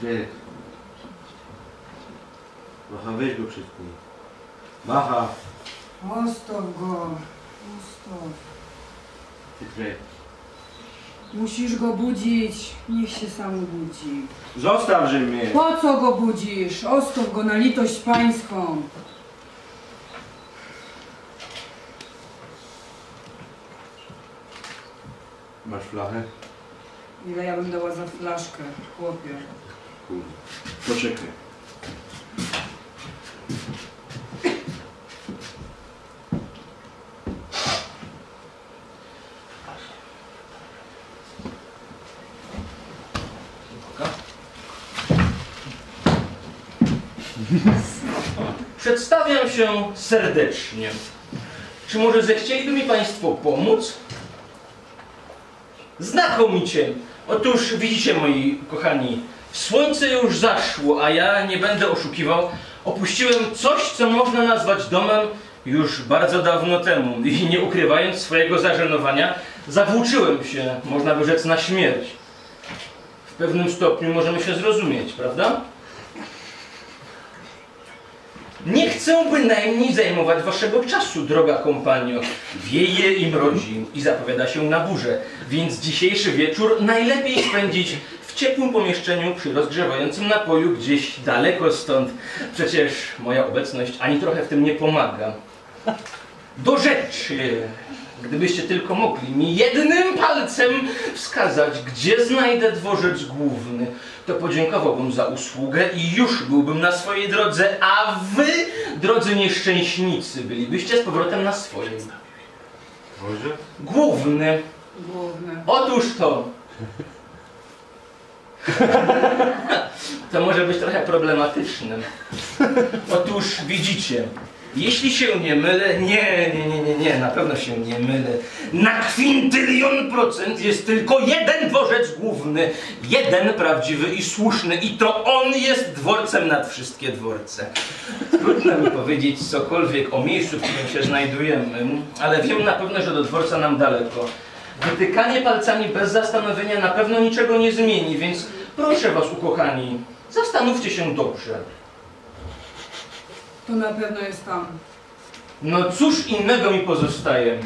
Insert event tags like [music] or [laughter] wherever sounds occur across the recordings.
Piotrek. Macha, weź go wszystko. Macha. Ostaw go. Ostaw. Piotrek. Musisz go budzić. Niech się sam budzi. Zostaw, że mnie. Po co go budzisz? Ostaw go na litość pańską. Masz flachę? Ile ja bym dała za flaszkę, chłopie. Kurde. Poczekaj. Przedstawiam się serdecznie. Czy może zechcieliby mi Państwo pomóc? Znakomicie. Otóż widzicie, moi kochani, słońce już zaszło, a ja nie będę oszukiwał. Opuściłem coś, co można nazwać domem już bardzo dawno temu i nie ukrywając swojego zażenowania, zawłóczyłem się, można by rzec, na śmierć. W pewnym stopniu możemy się zrozumieć, prawda? Nie chcę bynajmniej zajmować waszego czasu, droga kompanio. Wieje i mrozi i zapowiada się na burzę, więc dzisiejszy wieczór najlepiej spędzić w ciepłym pomieszczeniu przy rozgrzewającym napoju gdzieś daleko stąd. Przecież moja obecność ani trochę w tym nie pomaga. Do rzeczy. Gdybyście tylko mogli mi jednym palcem wskazać, gdzie znajdę dworzec główny, to podziękowałbym za usługę i już byłbym na swojej drodze, a wy, drodzy nieszczęśnicy, bylibyście z powrotem na swojej. Może? Główny. Główne. Otóż to. To może być trochę problematyczne. Otóż widzicie, jeśli się nie mylę, nie, nie, nie, nie, nie, na pewno się nie mylę. Na kwintylion procent jest tylko jeden dworzec główny, jeden prawdziwy i słuszny i to on jest dworcem nad wszystkie dworce. Trudno mi powiedzieć cokolwiek o miejscu, w którym się znajdujemy, ale wiem na pewno, że do dworca nam daleko. Wytykanie palcami bez zastanowienia na pewno niczego nie zmieni, więc proszę was, ukochani, zastanówcie się dobrze. To na pewno jest tam. No cóż innego mi pozostaje?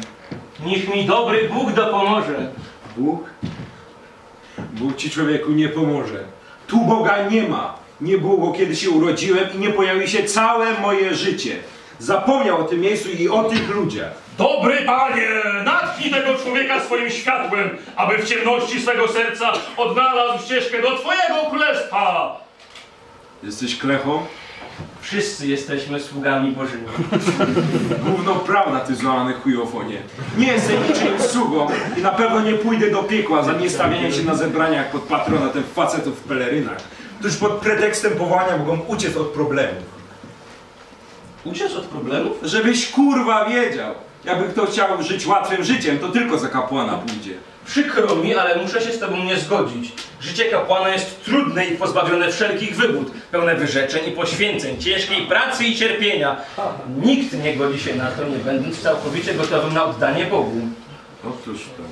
Niech mi dobry Bóg dopomoże. Bóg? Bóg ci człowieku nie pomoże. Tu Boga nie ma. Nie było go kiedy się urodziłem i nie pojawi się całe moje życie. Zapomniał o tym miejscu i o tych ludziach. Dobry panie, natchnij tego człowieka swoim światłem, aby w ciemności swego serca odnalazł ścieżkę do twojego królestwa. Jesteś klechą? Wszyscy jesteśmy sługami Bożymi. [laughs] Gówno prawda, ty złamany chujofonie. Nie jestem niczym sługą i na pewno nie pójdę do piekła za niestawienie się na zebraniach pod patronatem facetów w pelerynach, którzy pod pretekstem powołania mogą uciec od problemów. Uciec od problemów? Żebyś kurwa wiedział, jakby kto chciał żyć łatwym życiem, to tylko za kapłana pójdzie. Przykro mi, ale muszę się z tobą nie zgodzić. Życie kapłana jest trudne i pozbawione wszelkich wygód, pełne wyrzeczeń i poświęceń, ciężkiej pracy i cierpienia. Nikt nie godzi się na to, nie będąc całkowicie gotowym na oddanie Bogu. Otóż to.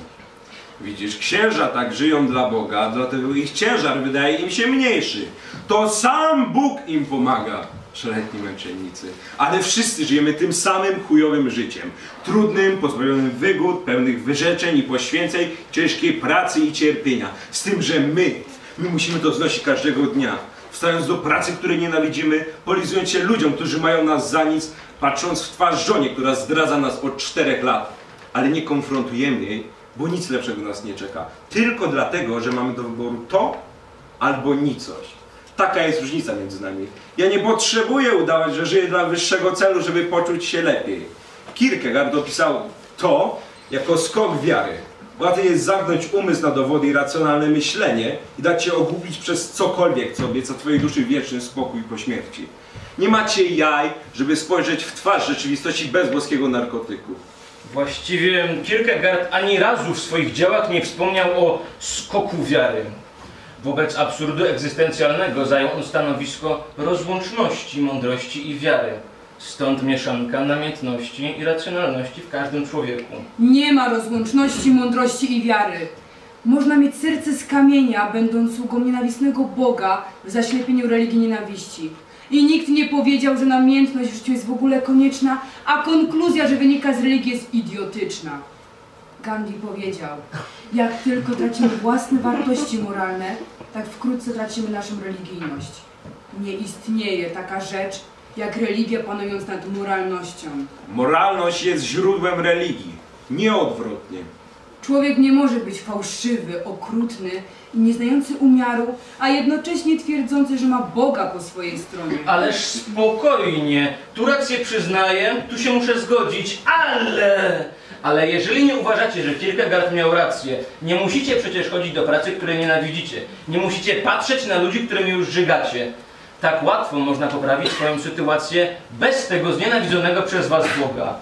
Widzisz, księża tak żyją dla Boga, dlatego ich ciężar wydaje im się mniejszy. To sam Bóg im pomaga, szlachetni męczennicy. Ale wszyscy żyjemy tym samym chujowym życiem. Trudnym, pozbawionym wygód, pełnych wyrzeczeń i poświęceń, ciężkiej pracy i cierpienia. Z tym, że my, my musimy to znosić każdego dnia. Wstając do pracy, której nienawidzimy, polizując się ludziom, którzy mają nas za nic, patrząc w twarz żonie, która zdradza nas od czterech lat ale nie konfrontujemy jej, bo nic lepszego nas nie czeka. Tylko dlatego, że mamy do wyboru to albo nicość. Taka jest różnica między nami. Ja nie potrzebuję udawać, że żyję dla wyższego celu, żeby poczuć się lepiej. Kierkegaard opisał to jako skok wiary. Łatwiej jest zamknąć umysł na dowody i racjonalne myślenie i dać się ogłupić przez cokolwiek, co obieca Twojej duszy wieczny spokój po śmierci. Nie macie jaj, żeby spojrzeć w twarz rzeczywistości bez boskiego narkotyku. Właściwie Kierkegaard ani razu w swoich dziełach nie wspomniał o skoku wiary. Wobec absurdu egzystencjalnego zajął on stanowisko rozłączności mądrości i wiary. Stąd mieszanka namiętności i racjonalności w każdym człowieku. Nie ma rozłączności, mądrości i wiary. Można mieć serce z kamienia, będąc sługą nienawistnego Boga w zaślepieniu religii nienawiści. I nikt nie powiedział, że namiętność w życiu jest w ogóle konieczna, a konkluzja, że wynika z religii jest idiotyczna. Gandhi powiedział, jak tylko tracimy własne wartości moralne, tak wkrótce tracimy naszą religijność. Nie istnieje taka rzecz, jak religia panując nad moralnością. Moralność jest źródłem religii, nie odwrotnie. Człowiek nie może być fałszywy, okrutny i nieznający umiaru, a jednocześnie twierdzący, że ma Boga po swojej stronie. Ależ spokojnie, tu rację przyznaję, tu się muszę zgodzić, ale... Ale jeżeli nie uważacie, że Kierkegaard miał rację, nie musicie przecież chodzić do pracy, której nienawidzicie. Nie musicie patrzeć na ludzi, którymi już żygacie. Tak łatwo można poprawić swoją sytuację bez tego znienawidzonego przez was Boga.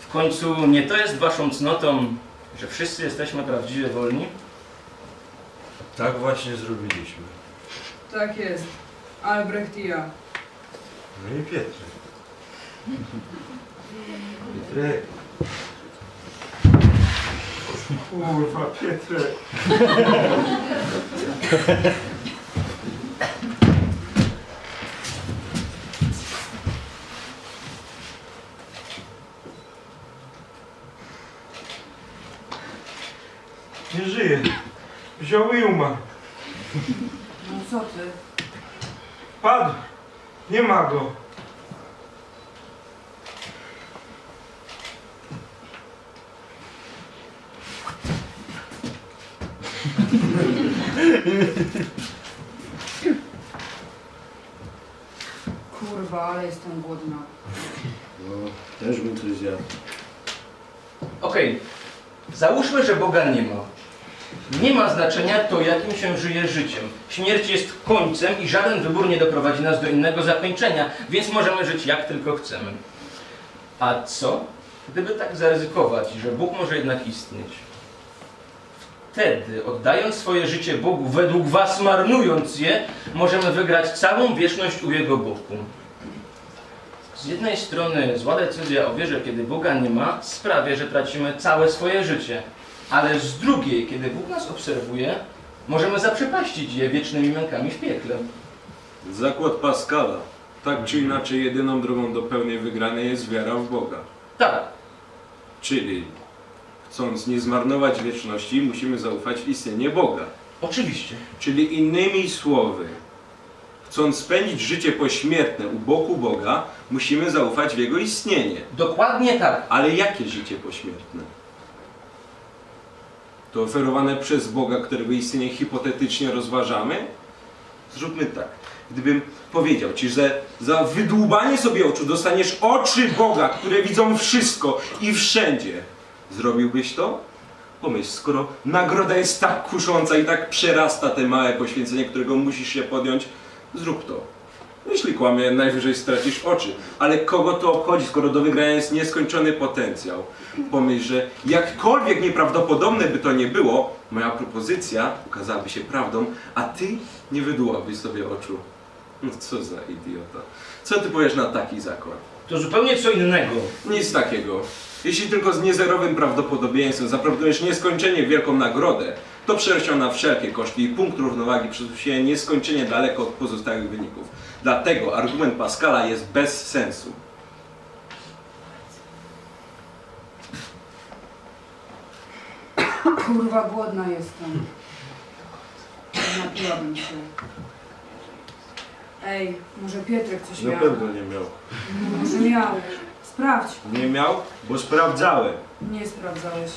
W końcu nie to jest waszą cnotą, że wszyscy jesteśmy prawdziwie wolni? Tak właśnie zrobiliśmy. Tak jest. Albrecht i ja. No i Pietrek. Pietrek. Kurwa, Pietrek. Nie żyje. Wziął i umarł. No co ty? Padł. Nie ma go. Kurwa, ale jestem głodna. No, też bym coś zjadł. Okej, załóżmy, że Boga nie ma. Nie ma znaczenia to, jakim się żyje życiem. Śmierć jest końcem i żaden wybór nie doprowadzi nas do innego zakończenia, więc możemy żyć jak tylko chcemy. A co, gdyby tak zaryzykować, że Bóg może jednak istnieć? Wtedy, oddając swoje życie Bogu, według Was marnując je, możemy wygrać całą wieczność u Jego boku. Z jednej strony zła decyzja o wierze, kiedy Boga nie ma, sprawia, że tracimy całe swoje życie. Ale z drugiej, kiedy Bóg nas obserwuje, możemy zaprzepaścić je wiecznymi mękami w piekle. Zakład Pascala. Tak czy inaczej, jedyną drogą do pełnej wygranej jest wiara w Boga. Tak, Czyli, chcąc nie zmarnować wieczności, musimy zaufać istnienie Boga. oczywiście. Czyli innymi słowy, chcąc spędzić życie pośmiertne u boku Boga, musimy zaufać w Jego istnienie. Dokładnie tak. Ale jakie życie pośmiertne? To oferowane przez Boga, którego istnienie hipotetycznie rozważamy? Zróbmy tak. Gdybym powiedział Ci, że za wydłubanie sobie oczu dostaniesz oczy Boga, które widzą wszystko i wszędzie, zrobiłbyś to? Pomyśl, skoro nagroda jest tak kusząca i tak przerasta te małe poświęcenie, którego musisz się podjąć, zrób to. Jeśli kłamie, najwyżej stracisz oczy. Ale kogo to obchodzi, skoro do wygrania jest nieskończony potencjał? Pomyśl, że jakkolwiek nieprawdopodobne by to nie było, moja propozycja okazałaby się prawdą, a ty nie wydłułabyś sobie oczu. No co za idiota. Co ty powiesz na taki zakład? To zupełnie co innego. Nic takiego. Jeśli tylko z niezerowym prawdopodobieństwem zaproponujesz nieskończenie wielką nagrodę, to przerzuć ją na wszelkie koszty i punkt równowagi przesunie się nieskończenie daleko od pozostałych wyników. Dlatego argument Pascala jest bez sensu. Kurwa, głodna jestem. Napiłabym się. Ej, może Pietrek coś Na miał? pewno nie miał. No, może miał. Sprawdź. Nie miał, bo sprawdzałem. Nie sprawdzałeś.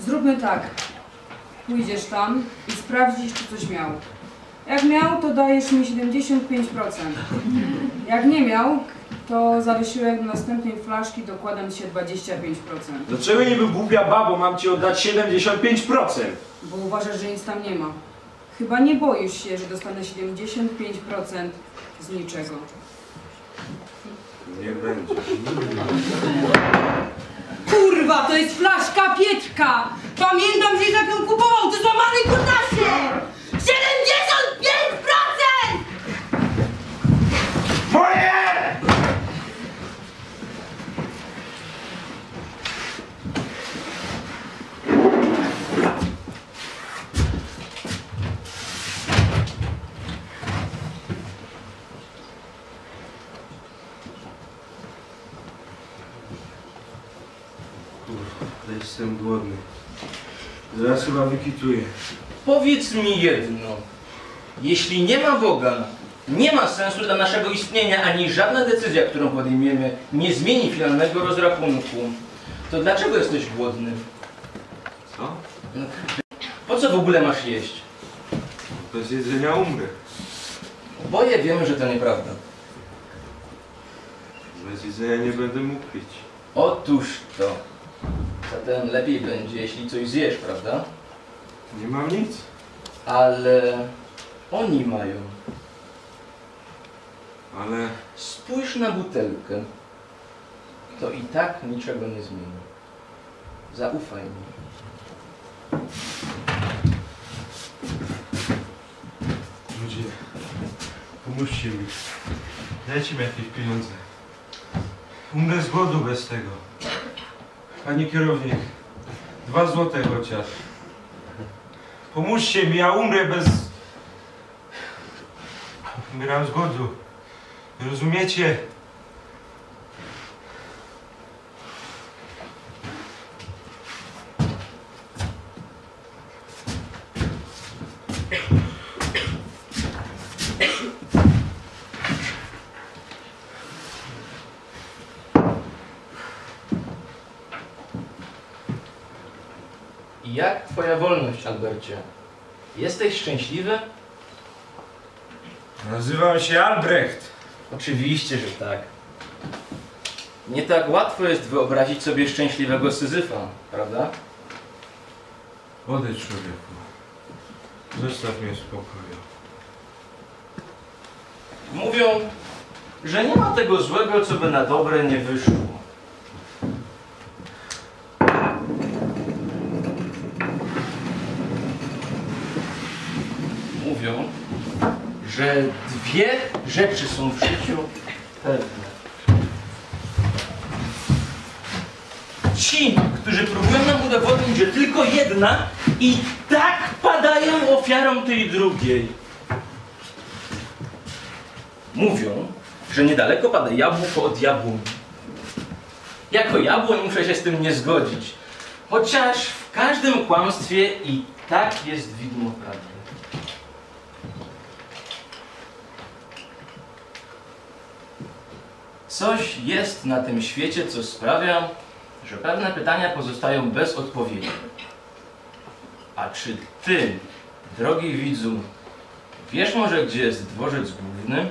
Zróbmy tak. Pójdziesz tam i sprawdzisz, czy coś miał. Jak miał, to dajesz mi 75%. Jak nie miał, to za wysiłek do następnej flaszki dokładam ci się 25%. Dlaczego niby głupia babo mam ci oddać 75%? Bo uważasz, że nic tam nie ma. Chyba nie boisz się, że dostanę 75% z niczego. Nie będzie. Kurwa, to jest flaszka Pietrka! Pamiętam, że jak ją kupował, ty złamany kurdasie! 75%! Moje! Jestem głodny. Chyba wykituję. Powiedz mi jedno. Jeśli nie ma Boga, nie ma sensu dla naszego istnienia, ani żadna decyzja, którą podejmiemy, nie zmieni finalnego rozrachunku. To dlaczego jesteś głodny? Co? Po co w ogóle masz jeść? Bez jedzenia umrę. Oboje wiemy, że to nieprawda. Bez jedzenia nie będę mógł pić. Otóż to. Zatem lepiej będzie, jeśli coś zjesz, prawda? Nie mam nic. Ale oni mają. Ale Spójrz na butelkę. To i tak niczego nie zmieni. Zaufaj mi. Ludzie, pomóżcie mi. Dajcie mi jakieś pieniądze. Umrę z głodu bez tego. Panie kierownik, dwa złote chociaż. Pomóżcie mi, ja umrę bez... Umieram z głodu. Rozumiecie? Jak twoja wolność, Albercie? Jesteś szczęśliwy? Nazywam się Albrecht. Oczywiście, że tak. Nie tak łatwo jest wyobrazić sobie szczęśliwego Syzyfa, prawda? Odejdź człowieku. Zostaw mnie w spokoju. Mówią, że nie ma tego złego, co by na dobre nie wyszło. Mówią, że dwie rzeczy są w życiu pewne. Ci, którzy próbują nam udowodnić, że tylko jedna i tak padają ofiarą tej drugiej. Mówią, że niedaleko pada jabłko od jabłoni. Jako jabłoń muszę się z tym nie zgodzić. Chociaż w każdym kłamstwie i tak jest widmo prawdy. Coś jest na tym świecie, co sprawia, że pewne pytania pozostają bez odpowiedzi. A czy ty, drogi widzu, wiesz może, gdzie jest dworzec główny?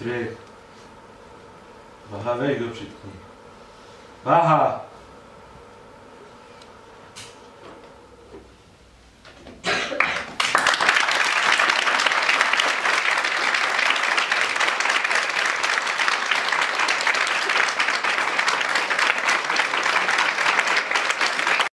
Maitreya. Vaha ve Gopšitku. Vaha!